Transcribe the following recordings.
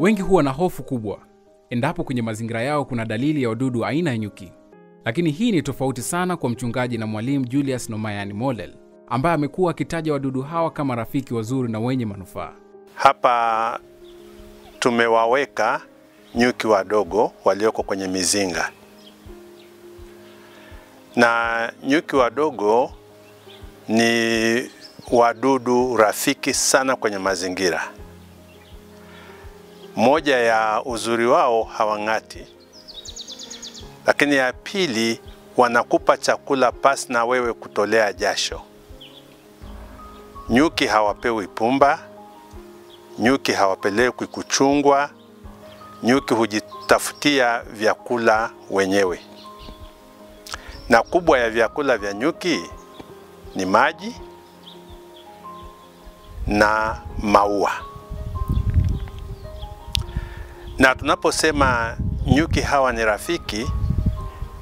Wengi huwa na hofu kubwa endapo kwenye mazingira yao kuna dalili ya wadudu aina ya nyuki, lakini hii ni tofauti sana kwa mchungaji na mwalimu Julius Nomayani Molel ambaye amekuwa akitaja wadudu hawa kama rafiki wazuri na wenye manufaa. Hapa tumewaweka nyuki wadogo walioko kwenye mizinga, na nyuki wadogo ni wadudu rafiki sana kwenye mazingira. Moja ya uzuri wao hawang'ati, lakini ya pili wanakupa chakula pasi na wewe kutolea jasho. Nyuki hawapewi pumba, nyuki hawapelekwi kuchungwa, nyuki hujitafutia vyakula wenyewe, na kubwa ya vyakula vya nyuki ni maji na maua. Na tunaposema nyuki hawa ni rafiki,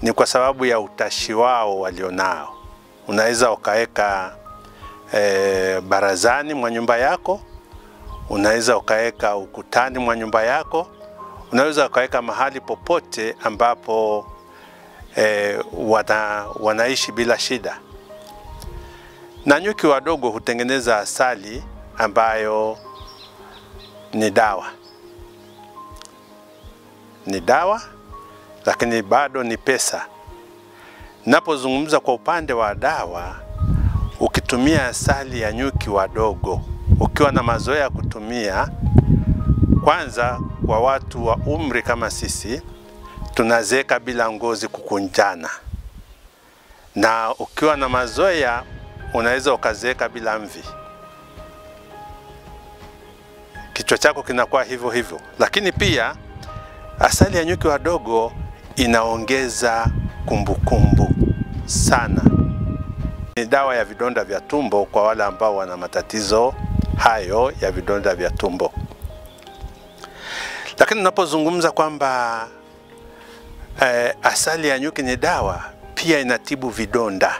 ni kwa sababu ya utashi wao walionao. Unaweza ukaweka e, barazani mwa nyumba yako, unaweza ukaweka ukutani mwa nyumba yako, unaweza ukaweka mahali popote ambapo e, wana, wanaishi bila shida. Na nyuki wadogo hutengeneza asali ambayo ni dawa, ni dawa lakini bado ni pesa. Napozungumza kwa upande wa dawa, ukitumia asali ya nyuki wadogo, ukiwa na mazoea ya kutumia, kwanza kwa watu wa umri kama sisi, tunazeeka bila ngozi kukunjana, na ukiwa na mazoea unaweza ukazeeka bila mvi, kichwa chako kinakuwa hivyo hivyo. Lakini pia asali ya nyuki wadogo inaongeza kumbukumbu kumbu sana. Ni dawa ya vidonda vya tumbo kwa wale ambao wana matatizo hayo ya vidonda vya tumbo. Lakini unapozungumza kwamba eh, asali ya nyuki ni dawa, pia inatibu vidonda.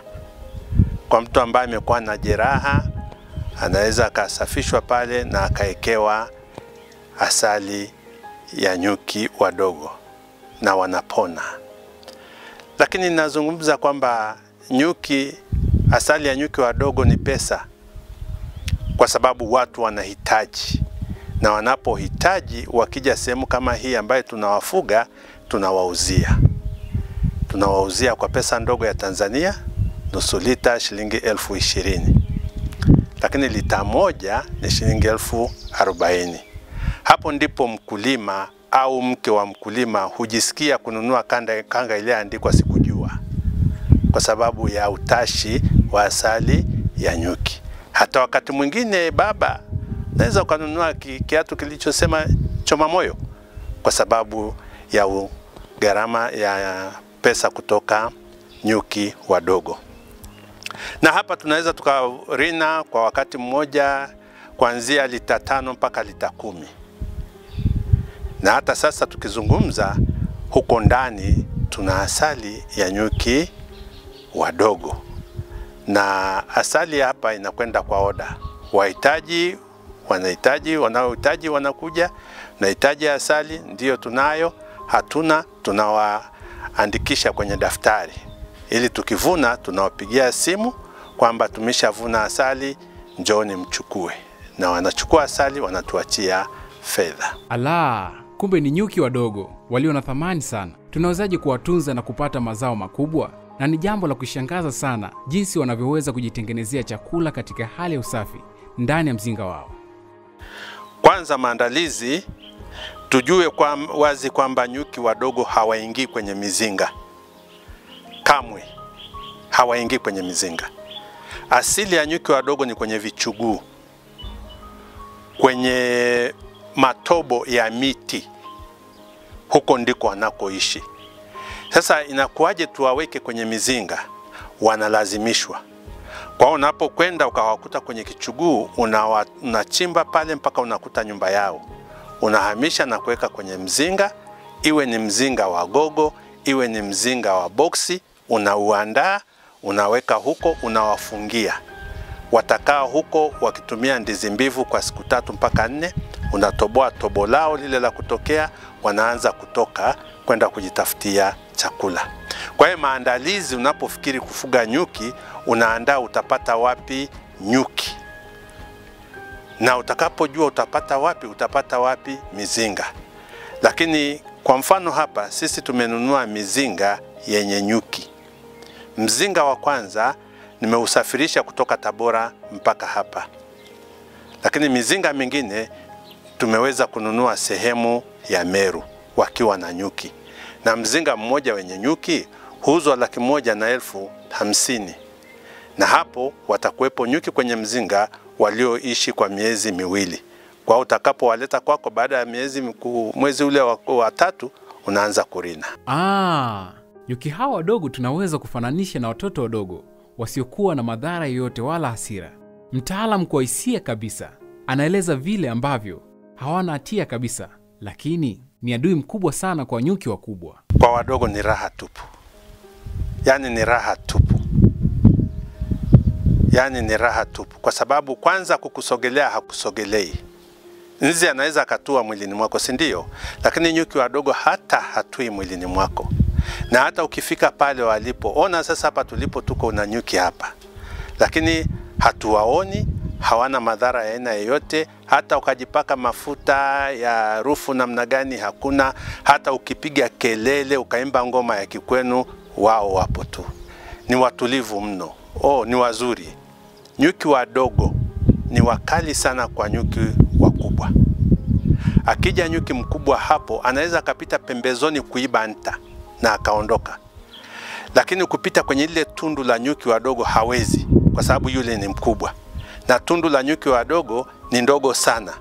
Kwa mtu ambaye amekuwa na jeraha, anaweza akasafishwa pale na akaekewa asali ya nyuki wadogo na wanapona. Lakini nazungumza kwamba nyuki, asali ya nyuki wadogo ni pesa, kwa sababu watu wanahitaji, na wanapohitaji, wakija sehemu kama hii ambayo tunawafuga, tunawauzia tunawauzia kwa pesa ndogo ya Tanzania, nusu lita shilingi elfu ishirini lakini lita moja ni shilingi elfu arobaini. Hapo ndipo mkulima au mke wa mkulima hujisikia kununua kanda, kanga iliyoandikwa sikujua, kwa sababu ya utashi wa asali ya nyuki. Hata wakati mwingine baba, naweza ukanunua kiatu kilichosema choma moyo, kwa sababu ya gharama ya pesa kutoka nyuki wadogo. Na hapa tunaweza tukarina kwa wakati mmoja kuanzia lita tano mpaka lita kumi na hata sasa tukizungumza huko ndani tuna asali ya nyuki wadogo, na asali hapa inakwenda kwa oda. Wahitaji wanahitaji, wanaohitaji wanakuja, nahitaji asali, ndiyo tunayo, hatuna, tunawaandikisha kwenye daftari, ili tukivuna tunawapigia simu kwamba tumeshavuna asali, njooni mchukue, na wanachukua asali, wanatuachia fedha. Alaa, kumbe ni nyuki wadogo walio na thamani sana. Tunawezaje kuwatunza na kupata mazao makubwa? Na ni jambo la kushangaza sana jinsi wanavyoweza kujitengenezea chakula katika hali ya usafi ndani ya mzinga wao. Kwanza maandalizi, tujue kwa wazi kwamba nyuki wadogo hawaingii kwenye mizinga kamwe, hawaingii kwenye mizinga. Asili ya nyuki wadogo ni kwenye vichuguu, kwenye matobo ya miti, huko ndiko wanakoishi. Sasa inakuwaje tuwaweke kwenye mizinga? Wanalazimishwa. Kwa hiyo unapokwenda ukawakuta kwenye kichuguu, unachimba unachimba pale mpaka unakuta nyumba yao, unahamisha na kuweka kwenye mzinga, iwe ni mzinga wa gogo, iwe ni mzinga wa boksi, unauandaa unaweka huko, unawafungia. Watakaa huko wakitumia ndizi mbivu kwa siku tatu mpaka nne, unatoboa tobo lao lile la kutokea, wanaanza kutoka kwenda kujitafutia chakula. Kwa hiyo maandalizi, unapofikiri kufuga nyuki, unaandaa utapata wapi nyuki, na utakapojua utapata wapi, utapata wapi mizinga. Lakini kwa mfano hapa sisi tumenunua mizinga yenye nyuki. Mzinga wa kwanza nimeusafirisha kutoka Tabora mpaka hapa, lakini mizinga mingine tumeweza kununua sehemu ya Meru wakiwa na nyuki, na mzinga mmoja wenye nyuki huuzwa laki moja na elfu hamsini na hapo watakuwepo nyuki kwenye mzinga walioishi kwa miezi miwili. Kwa utakapowaleta kwako baada ya miezi miku, mwezi ule wa, wa tatu unaanza kurina. Ah, nyuki hawa wadogo tunaweza kufananisha na watoto wadogo wasiokuwa na madhara yoyote wala hasira. Mtaalam kwa hisia kabisa anaeleza vile ambavyo hawana hatia kabisa, lakini ni adui mkubwa sana kwa nyuki wakubwa. Kwa wadogo ni raha tupu, yaani ni raha tupu, yaani ni raha tupu, kwa sababu kwanza kukusogelea hakusogelei. Nzi anaweza akatua mwilini mwako, si ndio? Lakini nyuki wadogo hata hatui mwilini mwako, na hata ukifika pale walipo, ona sasa, hapa tulipo tuko na nyuki hapa, lakini hatuwaoni, hawana madhara ya aina yoyote. Hata ukajipaka mafuta ya rufu namna gani, hakuna. Hata ukipiga kelele ukaimba ngoma ya kikwenu, wao wapo tu, ni watulivu mno. Oh, ni wazuri. Nyuki wadogo ni wakali sana kwa nyuki wakubwa. Akija nyuki mkubwa hapo, anaweza akapita pembezoni kuiba nta na akaondoka, lakini kupita kwenye lile tundu la nyuki wadogo hawezi, kwa sababu yule ni mkubwa, na tundu la nyuki wadogo ni ndogo sana,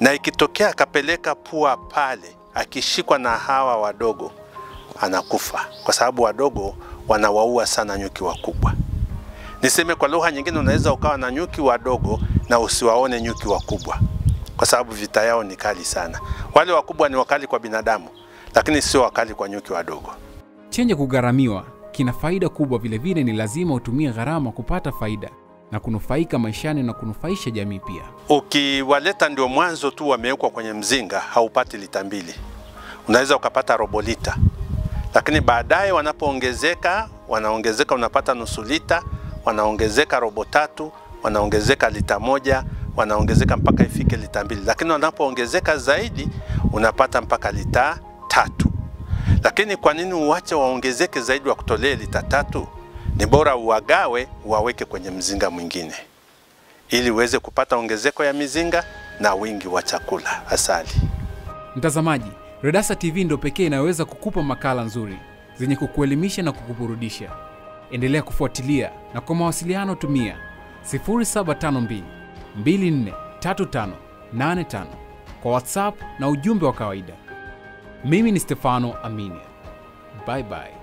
na ikitokea akapeleka pua pale, akishikwa na hawa wadogo anakufa, kwa sababu wadogo wanawaua sana nyuki wakubwa. Niseme kwa lugha nyingine, unaweza ukawa na nyuki wadogo na usiwaone nyuki wakubwa, kwa sababu vita yao ni kali sana. Wale wakubwa ni wakali kwa binadamu, lakini sio wakali kwa nyuki wadogo. Chenye kugharamiwa kina faida kubwa, vilevile ni lazima utumie gharama kupata faida na kunufaika maishani na kunufaisha jamii pia. Ukiwaleta ndio mwanzo tu wamewekwa kwenye mzinga, haupati lita mbili, unaweza ukapata robo lita, lakini baadaye wanapoongezeka, wanaongezeka, unapata nusu lita wanaongezeka robo tatu, wanaongezeka lita moja, wanaongezeka mpaka ifike lita mbili, lakini wanapoongezeka zaidi unapata mpaka lita tatu. Lakini kwa nini uwache waongezeke zaidi wa kutolee lita tatu? Ni bora uwagawe, uwaweke kwenye mzinga mwingine, ili uweze kupata ongezeko ya mizinga na wingi wa chakula asali. Mtazamaji, Redasa TV ndio pekee inayoweza kukupa makala nzuri zenye kukuelimisha na kukuburudisha. Endelea kufuatilia na kwa mawasiliano tumia 0752 243585 kwa WhatsApp na ujumbe wa kawaida. Mimi ni Stefano Aminia. Bye bye.